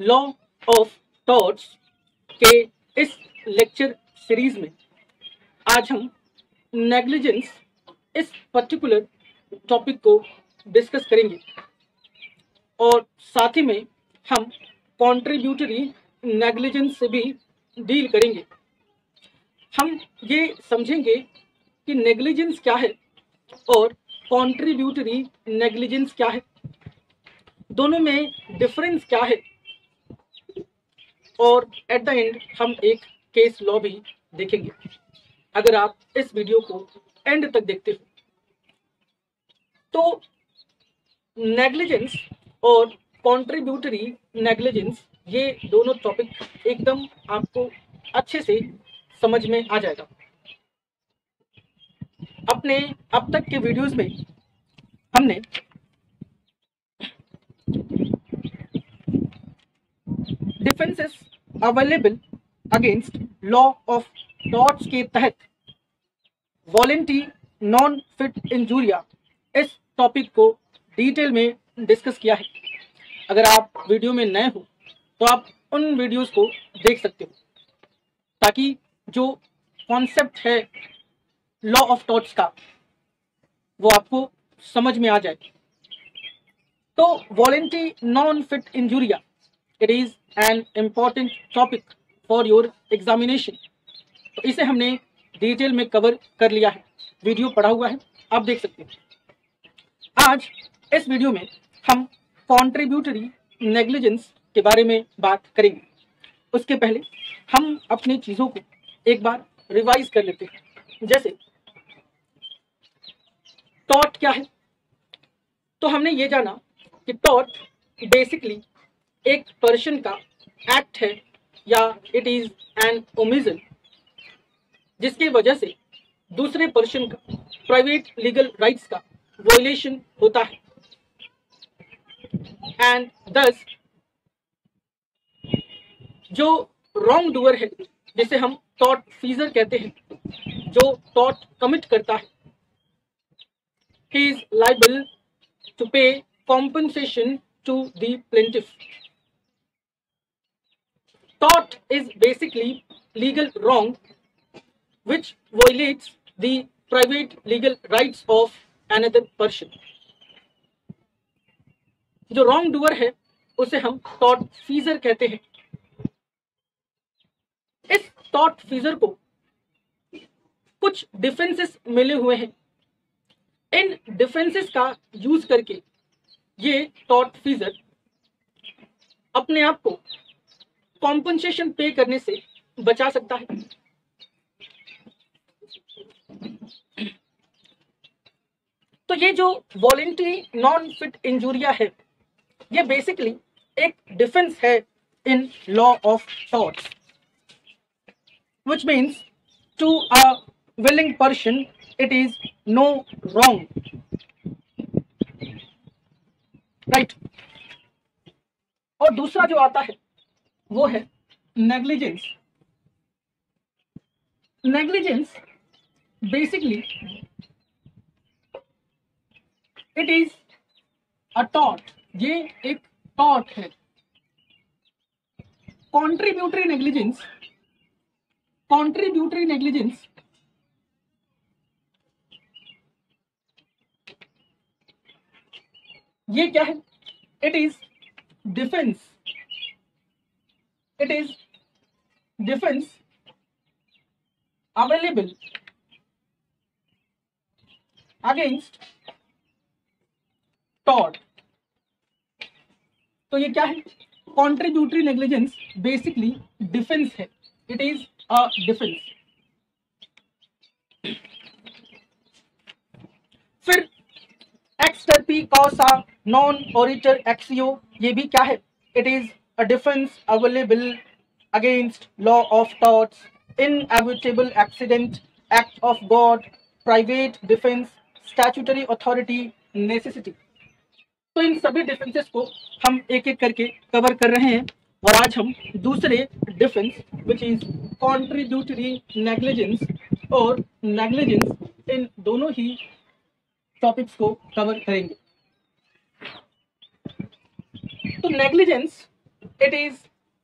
Law of torts के इस lecture series में आज हम नेग्लिजेंस इस पर्टिकुलर टॉपिक को डिस्कस करेंगे। और साथ ही में हम कॉन्ट्रीब्यूटरी नेग्लिजेंस से भी डील करेंगे। हम ये समझेंगे कि नेग्लिजेंस क्या है और कॉन्ट्रीब्यूटरी नेग्लिजेंस क्या है। दोनों में डिफरेंस क्या है? और एट द एंड हम एक केस लॉ भी देखेंगे। अगर आप इस वीडियो को एंड तक देखते हो तो नेग्लिजेंस और कॉन्ट्रीब्यूटरी नेग्लिजेंस ये दोनों टॉपिक एकदम आपको अच्छे से समझ में आ जाएगा। अपने, अब तक के वीडियोस में हमने defences available against law of torts के तहत वॉलेंटी नॉन फिट इंजूरिया इस टॉपिक को डिटेल में डिस्कस किया है। अगर आप वीडियो में नए हो तो आप उन वीडियोस को देख सकते हो, ताकि जो कॉन्सेप्ट है लॉ ऑफ़ टॉर्च का, वो आपको समझ में आ जाए। तो volenti non fit injuria it is an important topic for your examination तो इसे हमने डिटेल में कवर कर लिया है। वीडियो पढ़ा हुआ है। आप देख सकते हैं। आज इस वीडियो में हम कॉन्ट्रीब्यूटरी नेग्लिजेंस के बारे में बात करेंगे। उसके पहले हम अपनी चीज़ों को एक बार रिवाइज कर लेते हैं। जैसे टॉट क्या है? तो हमने ये जाना कि टॉट बेसिकली एक पर्सन का एक्ट है या इट इज़ एन ओमिजन जिसकी वजह से दूसरे पर्सन का प्राइवेट लीगल राइट्स का वॉयलेशन होता है। एंड दस जो रॉन्ग डूअर है, जिसे हम टॉट फीजर कहते हैं, जो टॉट कमिट करता है he is liable to pay compensation to the tort is basically legal wrong which violates the private legal rights of another person जो रॉन्ग डूअर है उसे हम टॉट फीजर कहते हैं इस टॉट फीजर को कुछ डिफेंसेस मिले हुए हैं इन डिफेंसेस का यूज़ करके ये टॉट फीजर अपने आप को कॉम्पनसेशन पे करने से बचा सकता है। तो ये जो वॉलेंट्री नॉन फिट इंजूरिया है, ये बेसिकली एक डिफेंस है in law of torts which means to a willing person, it is no wrong. Right? और दूसरा जो आता है वो है negligence negligence basically it is a taught ये एक टॉट है. कॉन्ट्रीब्यूटरी नेग्लिजेंस कॉन्ट्रीब्यूटरी नेग्लिजेंस ये क्या है? It is defence it is defense available against tort. तो ये क्या है? कॉन्ट्रीब्यूटरी नेग्लिजेंस बेसिकली डिफेंस है. इट इज़ अ डिफेंस फिर एक्सटर्पी कौसा नॉन ओरिटर एक्सियो ये भी क्या है? It is a defense available against law of torts, inevitable accident, act of God, private defense, statutory authority, necessity. तो इन सभी डिफेंसेस को हम एक एक करके कवर कर रहे हैं और आज हम दूसरे defence which is contributory negligence और नेग्लिजेंस इन दोनों ही टॉपिक्स को कवर करेंगे तो negligence it is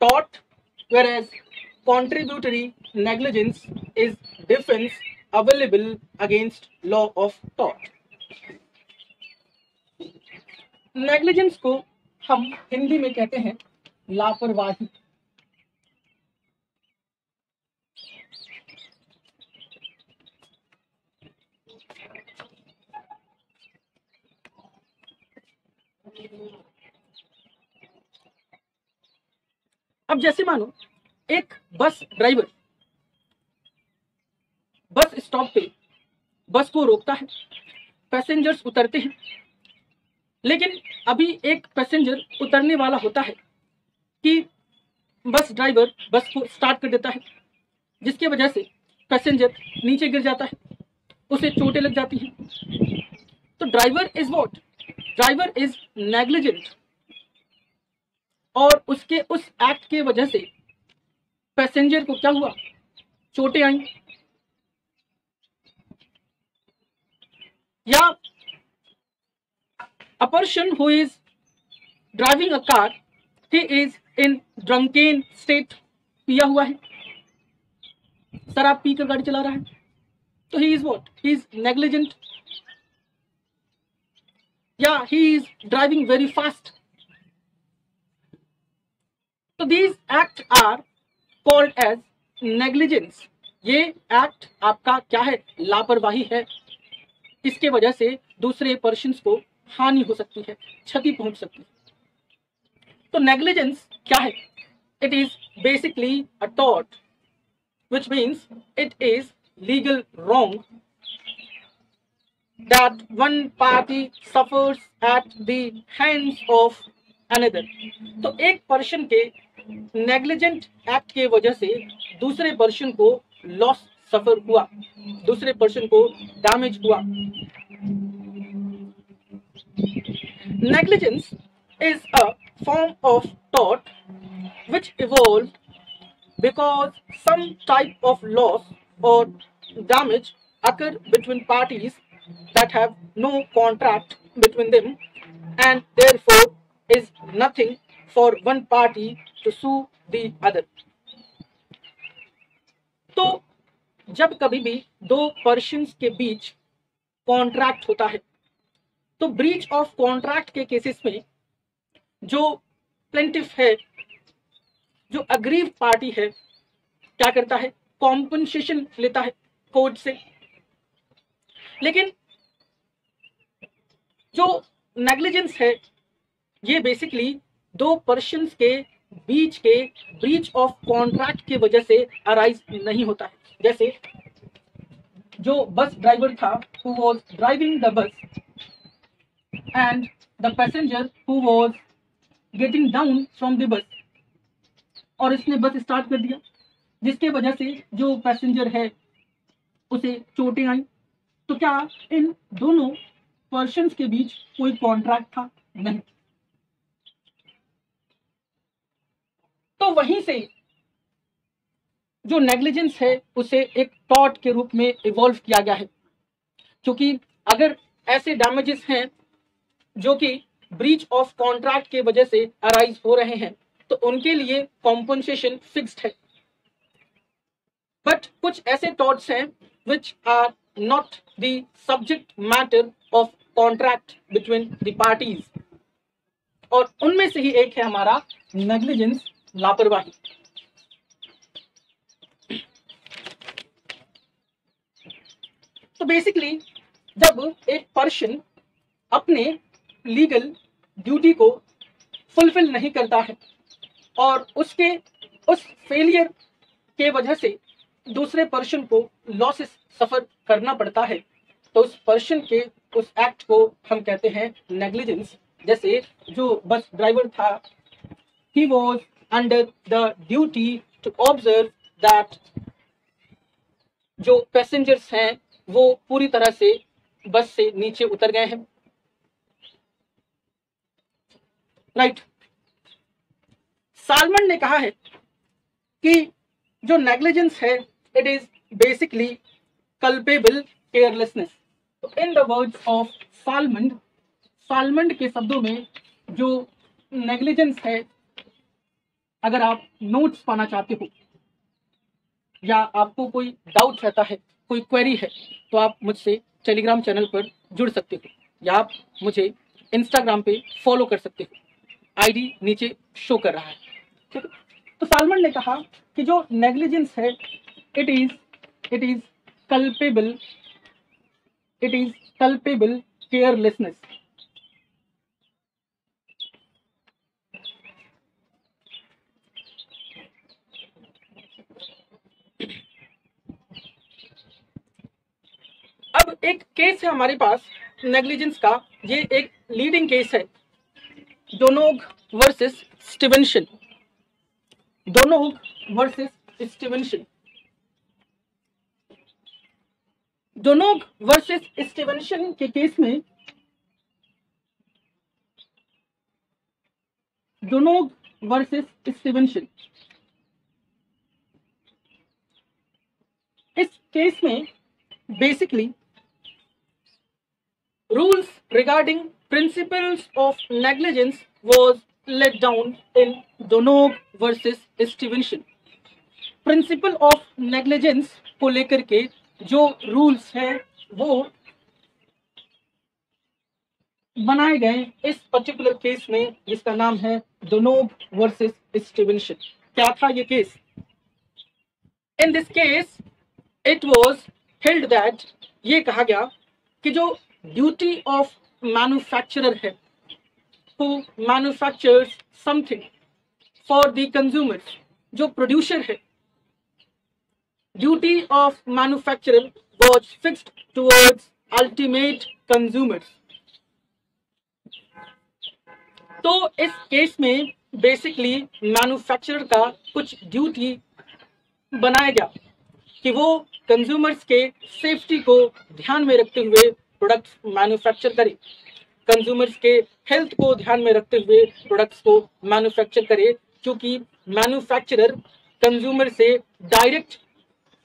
tort whereas contributory negligence is defense available against law of tort negligence को हम हिंदी में कहते हैं लापरवाही अब जैसे मानो, एक बस ड्राइवर बस स्टॉप पे बस को रोकता है पैसेंजर्स उतरते हैं, लेकिन अभी एक पैसेंजर उतरने वाला होता है कि बस ड्राइवर बस को स्टार्ट कर देता है, जिसकी वजह से पैसेंजर नीचे गिर जाता है, उसे चोटें लग जाती हैं। तो driver is what driver is negligent और उसके उस एक्ट के वजह से पैसेंजर को क्या हुआ? चोटें आई। या a person who is driving a car, he is in drunken state, पिया हुआ है। शराब पीकर गाड़ी चला रहा है। तो he is what he is negligent या he is driving very fast तो these act are called as negligence ये एक्ट आपका क्या है? लापरवाही है। इसके वजह से दूसरे पर्सन को हानि हो सकती है, क्षति पहुँच सकती है। तो नेग्लिजेंस क्या है? It is basically a taught which means it is legal wrong that one party suffers at the hands of another. तो एक पर्सन के नेग्लिजेंट एक्ट के वजह से दूसरे पर्सन को लॉस सफ़र हुआ। दूसरे पर्सन को डैमेज हुआ। Negligence is a form of taught which involve because some type of loss और damage occur between parties that have no contract between them and therefore is nothing for one party to sue the other. तो जब कभी भी दो persons के बीच contract होता है तो ब्रीच ऑफ़ कॉन्ट्रैक्ट के केसेस में जो प्लेंटिफ है, जो अग्रीव पार्टी है, क्या करता है कॉम्पनसेशन लेता है कोर्ट से लेकिन जो नेग्लिजेंस है, ये बेसिकली दो पर्सन के बीच के ब्रीच ऑफ़ कॉन्ट्रैक्ट की वजह से अराइज नहीं होता है। जैसे, जो बस ड्राइवर था who was driving the bus and the passenger who was getting down from the bus, और इसने बस स्टार्ट कर दिया। जिसके वजह से जो पैसेंजर है, उसे चोटें आई। तो क्या इन दोनों पर्सन के बीच कोई कॉन्ट्रैक्ट था? नहीं। तो वहीं से जो नेग्लिजेंस है, उसे एक टॉट के रूप में इवॉल्व किया गया है। क्योंकि अगर ऐसे डैमेजेस हैं, जो कि ब्रीच ऑफ़ कॉन्ट्रैक्ट के वजह से अराइज हो रहे हैं तो उनके लिए कॉम्पनसेशन फिक्स्ड है। बट कुछ ऐसे टॉट्स हैं which are not the subject matter of contract between the parties और उनमें से ही एक है हमारा नेग्लिजेंस लापरवाही। तो बेसिकली जब एक पर्सन अपने लीगल ड्यूटी को फुलफिल नहीं करता है और उसके उस फेलियर के वजह से दूसरे पर्सन को लॉसेस सफ़र करना पड़ता है तो उस पर्सन के उस एक्ट को हम कहते हैं नेग्लिजेंस जैसे जो बस ड्राइवर था he was under the duty to observe that जो पैसेंजर्स हैं, वो पूरी तरह से बस से नीचे उतर गए हैं। राइट सालमन ने कहा है कि जो नेग्लिजेंस है it is basically culpable carelessness तो in the words of Salmond Salmond के शब्दों में जो नेग्लिजेंस है अगर आप नोट्स पाना चाहते हो, या आपको कोई डाउट रहता है, कोई क्वेरी है तो आप मुझसे टेलीग्राम चैनल पर जुड़ सकते हो, या आप मुझे इंस्टाग्राम पे फॉलो कर सकते हो। आईडी नीचे शो कर रहा है, ठीक है? तो सालमन ने कहा कि जो नेग्लिजेंस है it is it is culpable it is culpable carelessness अब एक केस है हमारे पास नेग्लिजेंस का। ये एक लीडिंग केस है। Donoghue versus Stevenson Donoghue versus Stevenson Donoghue versus Stevenson के केस में डोनोग वर्सेस स्टीवेंशन इस केस में basically rules regarding principles of negligence was let down in Donog versus Stevenson. Principle of negligence को लेकर के जो rules है, वो बनाए गए इस पर्टिकुलर केस में, जिसका नाम है डोनोग वर्सेस स्टीवेंसन क्या था ये case in this case it was held that ये कहा गया कि जो ड्यूटी ऑफ़ मैन्युफैक्चरर है who manufactures something for the consumers जो प्रोड्यूसर है। Duty of manufacturer was fixed towards ultimate consumers तो इस केस में बेसिकली मैन्युफैक्चरर का कुछ ड्यूटी बनाया गया कि वो कंज्यूमर्स के सेफ्टी को ध्यान में रखते हुए प्रोडक्ट्स मैन्युफैक्चर करे। कंज्यूमर्स के हेल्थ को ध्यान में रखते हुए प्रोडक्ट्स को मैन्युफैक्चर करे, क्योंकि मैन्युफैक्चरर कंज्यूमर से डायरेक्ट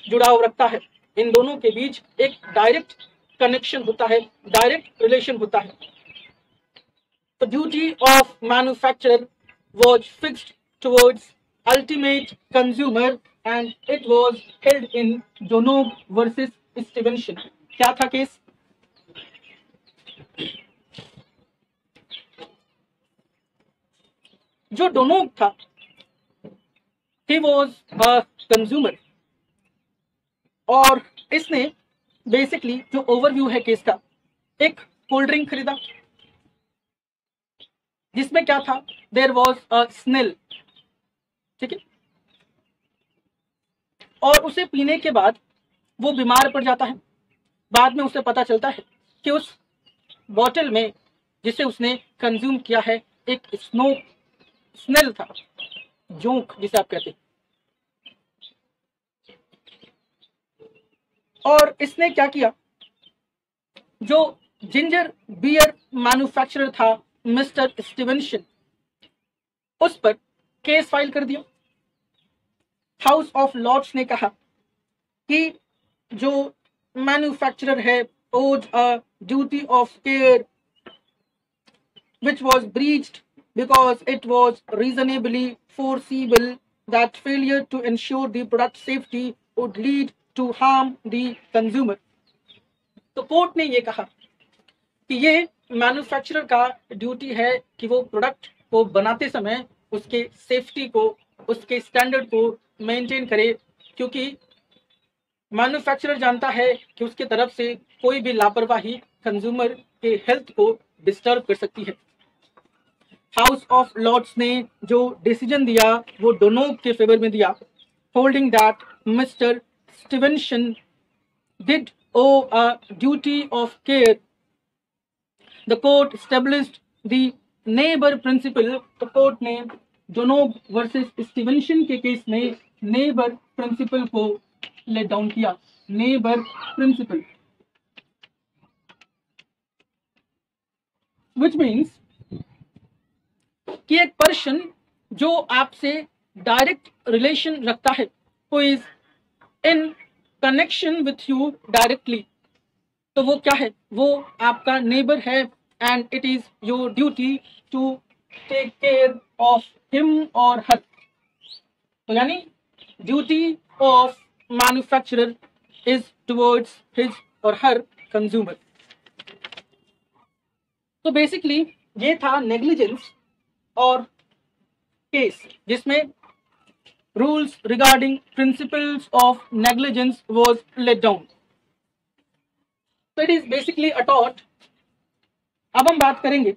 जुड़ाव रखता है। इन दोनों के बीच एक डायरेक्ट कनेक्शन होता है डायरेक्ट रिलेशन होता है। The duty of manufacturer was fixed towards ultimate consumer and it was held in versus Stevenson. क्या था केस जो डोनोग था ही वॉज़ अ कंज्यूमर और इसने बेसिकली जो ओवरव्यू है केस का, एक कोल्ड ड्रिंक खरीदा। जिसमें क्या था? देर वॉज़ अ स्नेल ठीक है? और उसे पीने के बाद वो बीमार पड़ जाता है। बाद में उसे पता चलता है कि उस बॉटल में, जिसे उसने कंज्यूम किया है, एक स्नो स्नेल था। जोंक, जिसे आप कहते और इसने क्या किया? जो जिंजर बियर मैन्युफैक्चरर था मिस्टर स्टीवेंशन उस पर केस फ़ाइल कर दिया। हाउस ऑफ़ लॉर्ड्स ने कहा कि जो मैन्युफैक्चरर है owes a duty of care which was breached because it was reasonably foreseeable that failure to ensure the product safety would lead to harm the consumer. तो court ने ये कहा कि ये मैन्युफैक्चरर का ड्यूटी है कि वो प्रोडक्ट को बनाते समय उसके सेफ्टी को उसके स्टैंडर्ड को मेंटेन करे क्योंकि मैन्युफैक्चरर जानता है कि उसके तरफ़ से कोई भी लापरवाही कंज्यूमर के हेल्थ को डिस्टर्ब कर सकती है। हाउस ऑफ़ लॉर्ड्स ने जो डिसीज़न दिया, वो दोनों के फेवर में दिया। Holding that mister Stevenson did owe a duty of care the court established the neighbour principle तो कोर्ट ने डोनोब वर्सेस स्टीवेंशन के केस में नेबर प्रिंसिपल को लेट डाउन किया। नेबर प्रिंसिपल which means कि एक पर्सन जो आपसे डायरेक्ट रिलेशन रखता है who is in connection with you directly तो वो क्या है? वो आपका नेबर है and it is your duty to take care of him और हर तो यानी duty of manufacturer is towards his और हर कंज्यूमर तो बेसिकली ये था नेग्लिजेंस और केस जिसमें rules regarding principles of negligence was laid down तो इट इज़ बेसिकली अटॉट अब हम बात करेंगे